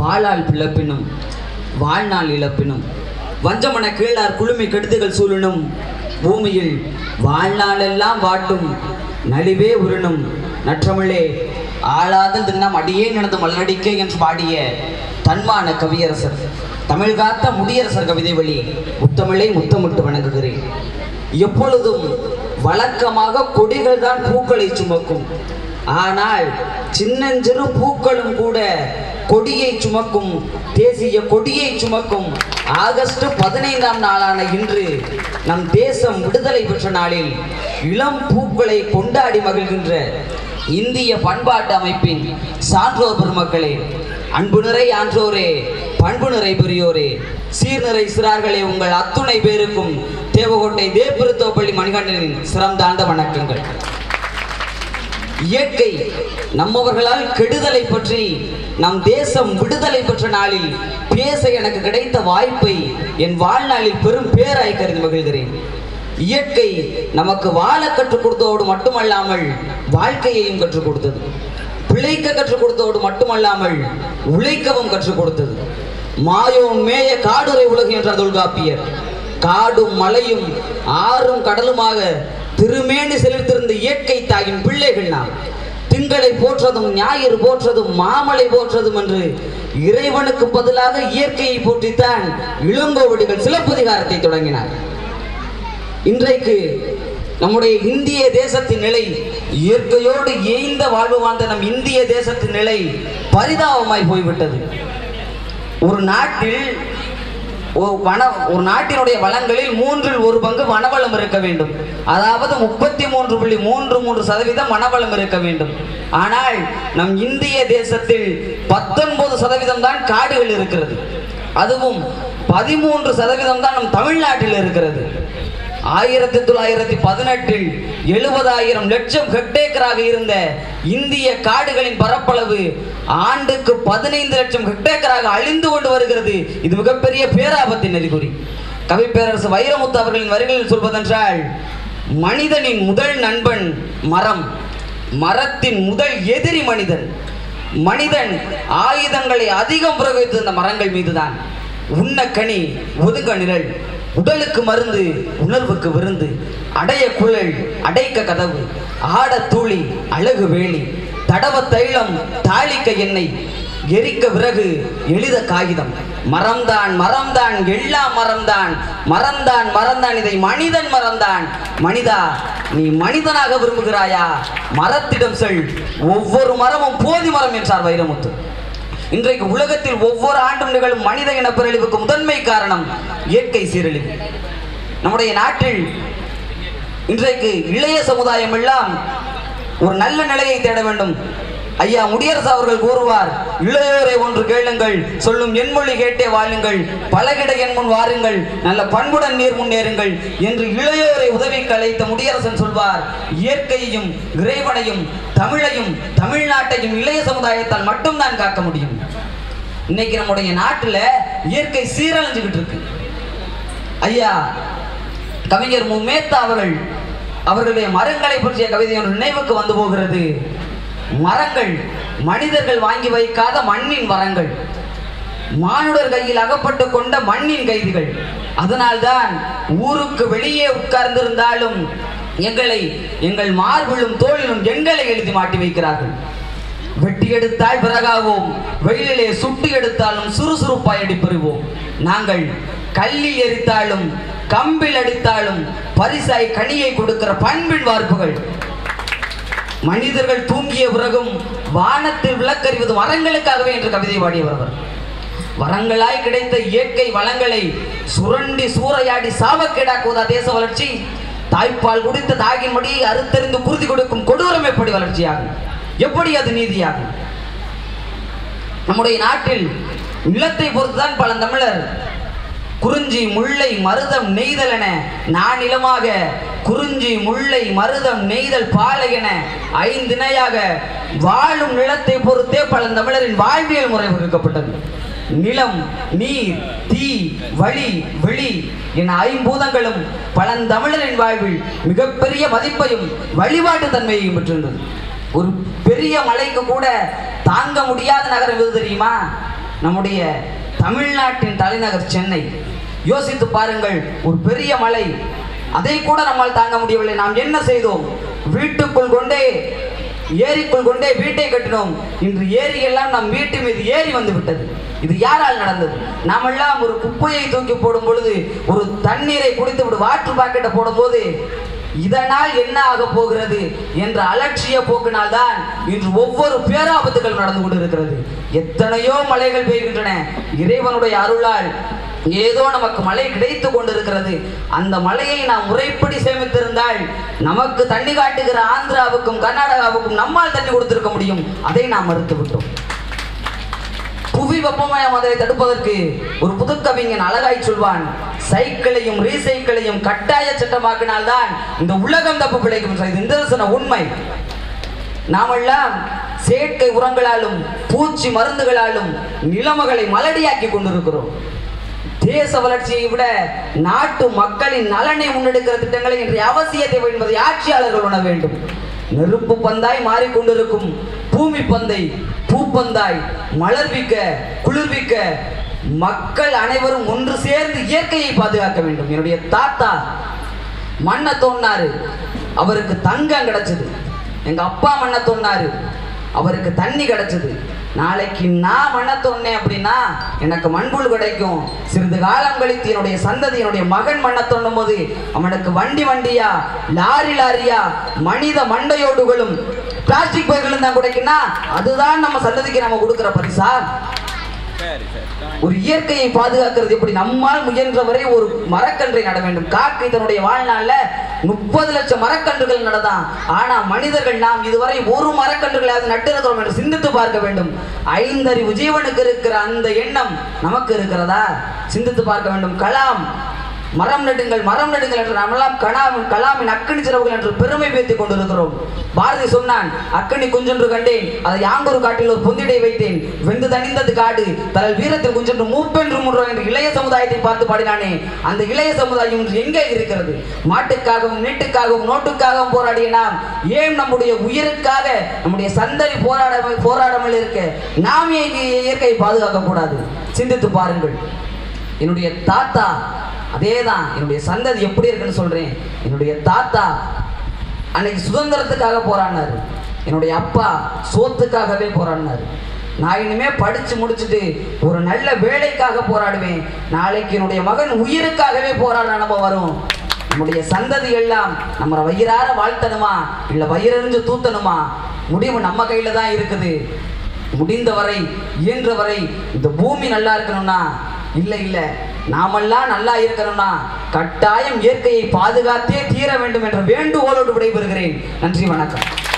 வாழால் பிளப்பினும் வாழ்நாள் இழப்பினும் வஞ்சமன கீழார் குழுமி கெடுதுகள் சூழனும் பூமியில் வாழ்நாளெல்லாம் வாட்டும் நலிவே உருணும் நற்றமிழே ஆளாத தினம் அடியே நடந்து மல்லடிக்கை என்று பாடிய தன்மான கவியரசர் தமிழ் காத்த முடியரசர் கவிதை வழி முத்தமிழை முத்தமிட்டு வணங்குகிறேன். எப்பொழுதும் வழக்கமாக கொடிகள் தான் பூக்களை சுமக்கும் ஆனால் சின்னஞ்சிறு பூக்களும் கூட கொடியை சுமக்கும் தேசிய கொடியை சுமக்கும் ஆகஸ்ட் பதினைந்தாம் நாளான இன்று நம் தேசம் விடுதலை பெற்ற நாளில் இளம் பூக்களை கொண்டாடி மகிழ்கின்ற இந்திய பண்பாட்டு அமைப்பின் சான்றோர் பெருமக்களே அன்பு நிறை ஆன்றோரே பண்பு நிறை பெரியோரே சீர்நிறை சிறார்களே உங்கள் அத்துணை பேருக்கும் தேவகோட்டை தேப்பிருத்தோப்பள்ளி மணிகண்டனின் சிறந்தாண்ட வணக்கங்கள். இயற்கை நம்மவர்களால் கெடுதலை பற்றி நம் தேசம் விடுதலை பெற்ற நாளில் பேச எனக்கு கிடைத்த வாய்ப்பை என் வாழ்நாளில் பெரும் பேராய் கருதி மகிழ்கிறேன். இயற்கை நமக்கு வாழ கற்றுக் கொடுத்ததோடு மட்டுமல்லாமல் வாழ்க்கையையும் கற்றுக் கொடுத்தது. பிழைக்க கற்றுக் கொடுத்ததோடு மட்டுமல்லாமல் உழைக்கவும் கற்றுக் கொடுத்தது. மாயோன் மேய காடுரை உலகு என்ற தொல்காப்பியர். காடும் மலையும் ஆறும் கடலுமாக திருமேனி செலுத்திருந்த இயற்கை தாயின் பிள்ளைகள் நாம். திங்களை போற்றதும் ஞாயிறு போற்றதும் மாமலை போற்றதும் என்று இறைவனுக்கு பதிலாக இயற்கையை போற்றித்தான் இளங்கோவடிகள் சிலப்பதிகாரத்தை தொடங்கினார். இன்றைக்கு நம்முடைய இந்திய தேசத்தின் நிலை இயற்கையோடு ஏய்ந்த வாழ்வு வாழ்ந்த நம் இந்திய தேசத்தின் நிலை பரிதாபமாய் போய்விட்டது. ஒரு நாட்டில் வன ஒரு நாட்டினுடைய வளங்களில் மூன்றில் ஒரு பங்கு வனவளம் இருக்க வேண்டும். அதாவது முப்பத்தி மூன்று புள்ளி மூன்று மூன்று சதவீதம் வனவளம் இருக்க வேண்டும். ஆனால் நம் இந்திய தேசத்தில் பத்தொன்பது சதவீதம் தான் காடுகள் இருக்கிறது. அதுவும் பதிமூன்று சதவீதம் தான் நம் தமிழ்நாட்டில் இருக்கிறது. ஆயிரத்தி தொள்ளாயிரத்தி பதினெட்டில் எழுபதாயிரம் லட்சம் ஹெக்டேக்கராக இருந்த இந்திய காடுகளின் பரப்பளவு ஆண்டுக்கு பதினைந்து லட்சம் ஹெக்டேக்கராக அழிந்து கொண்டு வருகிறது. இது மிகப்பெரிய பேராபத்தின் அறிகுறி கவிப்பேரரசு வைரமுத்து அவர்களின் வரிகளில் சொல்வதென்றால் மனிதனின் முதல் நண்பன் மரம் மரத்தின் முதல் எதிரி மனிதன். மனிதன் ஆயுதங்களை அதிகம் பிரயோகித்தது மரங்கள் மீதுதான். உண்ண கனி ஒதுங்க நிழல் உடலுக்கு மருந்து உணர்வுக்கு விருந்து அடைய குழல் அடைக்க கதவு ஆட தூளி அழகு வேலி தடவ தைலம் தாளிக்க எண்ணெய் எரிக்க விறகு எளித காகிதம். மரம்தான் மரம்தான் எல்லா மரம்தான் மரம்தான் மரம்தான் இதை மனிதன் மரம்தான் மனிதா நீ மனிதனாக விரும்புகிறாயா? மரத்திடம் செல். ஒவ்வொரு மரமும் போதி மரம் என்றார் வைரமுத்து. இன்றைக்கு உலகத்தில் ஒவ்வொரு ஆண்டும் நிகழும் மனித இன பிறழிவுக்கு முதன்மை காரணம் இயற்கை சீரழிவு. நம்முடைய நாட்டில் இன்றைக்கு இளைய சமுதாயம் எல்லாம் ஒரு நல்ல நிலையை தேட வேண்டும். ஐயா முடியரசு அவர்கள் கூறுவார் இளையோரை ஒன்று கேளுங்கள் சொல்லும் எண்மொழி கேட்டே வாழுங்கள் பலகிட என் முன் வாருங்கள் நல்ல பண்புடன் நீர் முன்னேறுங்கள் என்று இளையோரை உதவிக்கு அழைத்த முடியரசன் சொல்வார். இயற்கையையும் இறைவனையும் தமிழையும் தமிழ்நாட்டையும் இளைய சமுதாயத்தால் மட்டும்தான் காக்க முடியும். இன்னைக்கு நம்முடைய நாட்டில் இயற்கை சீரழிஞ்சுக்கிட்டு இருக்கு. ஐயா கவிஞர் முமேத்தா அவர்கள் அவர்களுடைய மரங்களை பற்றிய கவிதை ஒன்று நினைவுக்கு வந்து போகிறது. மரங்கள் மனிதர்கள் வாங்கி வைக்காத மண்ணின் மரங்கள். மானுடர் கையில் அகப்பட்டு கொண்ட மண்ணின் கைதிகள். அதனால்தான் ஊருக்கு வெளியே உட்கார்ந்திருந்தாலும் எங்களை எங்கள் மார்பிலும் தோளிலும் எங்களை எழுதி மாட்டி வைக்கிறார்கள். வெட்டி எடுத்தால் பிறகாவோம் வெயிலிலே சுட்டு எடுத்தாலும் சுறுசுறுப்பாய் அடி பெறுவோம் நாங்கள் கல்லில் எரித்தாலும் கம்பில் அடித்தாலும் பரிசாய் கனியை கொடுக்கிற பண்பின் வார்ப்புகள். மனிதர்கள் தூங்கிய பிறகும் வானத்தில் விளக்கறிவது மரங்களுக்காகவே என்று கவிதை பாடியவர் அவர். வரங்களாய் கிடைத்த இயற்கை வளங்களை சுரண்டி சூறையாடி சாவக்கேடாக்குவதா தேச வளர்ச்சி? தாய்ப்பால் குடித்த தாகின்படி அறுத்தறிந்து குருதி கொடுக்கும் கொடூரம் எப்படி வளர்ச்சியாகும்? எப்படி அது நீதியாகும்? நம்முடைய நாட்டில் நிலத்தை பொறுத்துதான் பல தமிழர் குறிஞ்சி முல்லை மருதம் நெய்தல் என நானிலமாக குறிஞ்சி முல்லை மருதம் நெய்தல் பாலை என ஐந்திணையாக வாழும் நிலத்தை பொறுத்தே பல தமிழரின் வாழ்வியல் முறை வகுக்கப்பட்டது நிலம் நீர் தீ வழி வெளி என ஐம்பூதங்களும் பழந்தமிழரின் வாழ்வில் மிகப்பெரிய மதிப்பையும் வழிபாட்டு தன்மையையும் பெற்றிருந்தது. ஒரு பெரிய மலைக்கு கூட தாங்க முடியாத நகரம் எது தெரியுமா? நம்முடைய தமிழ்நாட்டின் தலைநகர் சென்னை. யோசித்து பாருங்கள் ஒரு பெரிய மலை. அதை கூட நம்மால் தாங்க முடியவில்லை. நாம் என்ன செய்தோம்? வீட்டுக்குள் கொண்டே ஏரிக்குள் கொண்டே வீட்டை கட்டினோம். இன்று ஏரி எல்லாம் நம் வீட்டு மீது ஏறி வந்து விட்டது. இது யாரால் நடந்தது? நாமெல்லாம் ஒரு குப்பையை தூக்கி போடும் பொழுது ஒரு தண்ணீரை குடித்து விடு வாட்டர் பாக்கெட்டை போடும்போது இதனால் என்ன ஆக போகிறது என்ற அலட்சிய போக்கினால் தான் இன்று ஒவ்வொரு பேராபத்துகள் நடந்து கொண்டிருக்கிறது. எத்தனையோ மலைகள் பெய்கின்றன. இறைவனுடைய அருளால் ஏதோ நமக்கு மழை கிடைத்து கொண்டிருக்கிறது. அந்த மழையை நாம் முறைப்படி சேமித்திருந்தால் நமக்கு தண்ணி காட்டுகிற ஆந்திராவுக்கும் கர்நாடகாவுக்கும் நம்மால் தண்ணி கொடுத்திருக்க முடியும். அதை நாம் மறுத்து விட்டோம் புவி வெப்பமயமாதலை தடுப்பதற்கு ஒரு புதுக்கவிஞன் அழகாய் சொல்வான் சைக்கிளையும் ரீசைக்கிளையும் கட்டாய சட்டமாக்கினால்தான் இந்த உலகம் தப்பு பிழைக்கும். என்ற நிதர்சன உண்மை. நாமெல்லாம் செயற்கை உரங்களாலும் பூச்சி மருந்துகளாலும் நிலைமைகளை மலடியாக்கி கொண்டிருக்கிறோம். தேச வளர்ச்சியை விட நாட்டு மக்களின் நலனை முன்னெடுக்கிற திட்டங்களை இன்றைய அவசியத்தை என்பதை ஆட்சியாளர்கள் உணர வேண்டும். நெருப்பு பந்தாய் மாறிக்கொண்டிருக்கும் பூமி பந்தை பூப்பந்தாய் மலர்விக்க குளிர்விக்க மக்கள் அனைவரும் ஒன்று சேர்ந்து இயற்கையை பாதுகாக்க வேண்டும். என்னுடைய தாத்தா மண்ணை தோண்டினாரு. அவருக்கு தங்கம் கிடைச்சது. எங்க அப்பா மண்ணை தோண்டினாரு. அவருக்கு தண்ணி கிடைச்சது. நாளைக்கு நான் மண்ணை தொன்னேன் அப்படின்னா எனக்கு மண்புழு கிடைக்கும். சிறிது காலம் கழித்து என்னுடைய சந்ததி என்னுடைய மகன் மண்ணை தோண்டும் போது அவனுக்கு வண்டி வண்டியா லாரி லாரியா மனித மண்டையோடுகளும் பிளாஸ்டிக் பைகளும் தான் கிடைக்குன்னா அதுதான் நம்ம சந்ததிக்கு நம்ம கொடுக்குற பரிசா? ஒரு இயற்கையை பாதுகாக்கிறது எப்படி? நம்மால் முயன்றவரை ஒரு மரக்கன்றை நட வேண்டும். காக்கை தன்னுடைய வாழ்நாள்ல முப்பது லட்சம் மரக்கன்றுகள் நடதான் ஆனா மனிதர்கள் நாம் இதுவரை ஒரு மரக்கன்றுகளாவது நட்டிருக்கிறோம் என்று சிந்தித்து பார்க்க வேண்டும். ஐந்தறிவு ஜீவனுக்கு இருக்கிற அந்த எண்ணம் நமக்கு இருக்கிறதா? சிந்தித்து பார்க்க வேண்டும். கலாம் மரம் நடுங்கள் மரம் நடுங்கள் என்று நாமெல்லாம் கலாம் கலாமின் அக்கணி சிறவுகள் என்று பெருமை பேத்திக் கொண்டிருக்கிறோம். பாரதி சொன்னான் அக்கனி குஞ்சென்று கண்டேன் அதை யாங்கொரு காட்டில் ஒரு பொந்திடை வைத்தேன். வெந்து தணிந்தது காடு தலை வீரத்தில் குஞ்சென்று மூப்பென்று முன்றோ என்று இளைய சமுதாயத்தை பார்த்து பாடினானே. அந்த இளைய சமுதாயம் இன்று எங்கே இருக்கிறது? மாட்டுக்காகவும் நீட்டுக்காகவும் நோட்டுக்காகவும் போராடிய நாம் ஏன் நம்முடைய உயிருக்காக நம்முடைய சந்ததி போராட போராடாமல் இருக்க? நாம் இயற்கையை பாதுகாக்க கூடாது. சிந்தித்து பாருங்கள். என்னுடைய தாத்தா அதேதான் என்னுடைய சந்ததி எப்படி இருக்குன்னு சொல்றேன். என்னுடைய தாத்தா அன்னைக்கு சுதந்திரத்துக்காக போராடினாரு. என்னுடைய அப்பா சோத்துக்காகவே போராடினார். நான் இனிமே படிச்சு முடிச்சுட்டு ஒரு நல்ல வேலைக்காக போராடுவேன். நாளைக்கு என்னுடைய மகன் உயிருக்காகவே போராட நம்ம வரும். நம்முடைய சந்ததி எல்லாம் நம்ம வயிறார வாழ்த்தணுமா? இல்ல வயிறறிஞ்சு தூத்தணுமா? முடிவு நம்ம கையில தான் இருக்குது. முடிந்தவரை இயன்றவரை இந்த பூமி நல்லா இருக்கணும்னா? இல்லை இல்லை. நாமெல்லாம் நல்லா இருக்கணும்னா கட்டாயம் இயற்கையை பாதுகாத்தே தீர வேண்டும் என்ற வேண்டுகோளோடு விடைபெறுகிறேன். நன்றி வணக்கம்.